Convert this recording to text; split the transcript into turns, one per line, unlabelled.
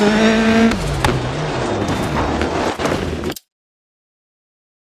Mm-hmm.